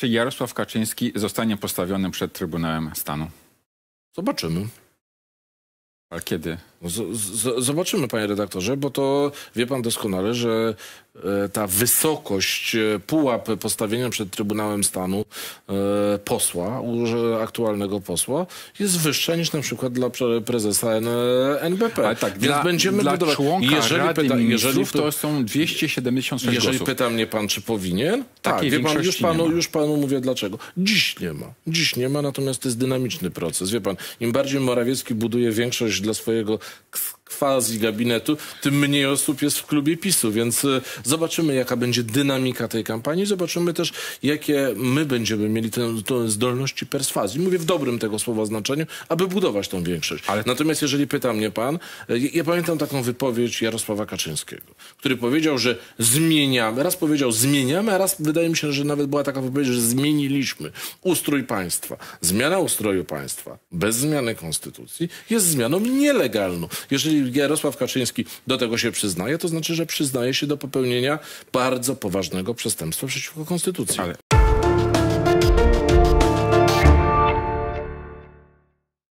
Czy Jarosław Kaczyński zostanie postawiony przed Trybunałem Stanu? Zobaczymy. Ale kiedy? Z, z, zobaczymy, panie redaktorze, bo to wie pan doskonale, że e, ta wysokość, e, pułap postawienia przed Trybunałem Stanu e, posła, aktualnego posła, jest wyższa niż na przykład dla pre- prezesa NBP. Ale tak, Więc dla, będziemy dla budować. członka Jeżeli Rady pyta- jeżeli, to są 276 jeżeli głosów. pyta mnie pan, czy powinien, tak, wie pan, już panu, już panu mówię dlaczego. Dziś nie ma. Dziś nie ma, natomiast to jest dynamiczny proces. Wie pan, im bardziej Morawiecki buduje większość dla swojego くす quasi gabinetu, tym mniej osób jest w klubie PiSu, więc y, zobaczymy, jaka będzie dynamika tej kampanii. Zobaczymy też, jakie my będziemy mieli te, te zdolności perswazji. Mówię w dobrym tego słowa znaczeniu, aby budować tą większość. Ale- Natomiast jeżeli pyta mnie pan, y, ja pamiętam taką wypowiedź Jarosława Kaczyńskiego, który powiedział, że zmieniamy, raz powiedział zmieniamy, a raz wydaje mi się, że nawet była taka wypowiedź, że zmieniliśmy ustrój państwa. Zmiana ustroju państwa bez zmiany konstytucji jest zmianą nielegalną. Jeżeli Jarosław Kaczyński do tego się przyznaje, to znaczy, że przyznaje się do popełnienia bardzo poważnego przestępstwa przeciwko konstytucji. Ale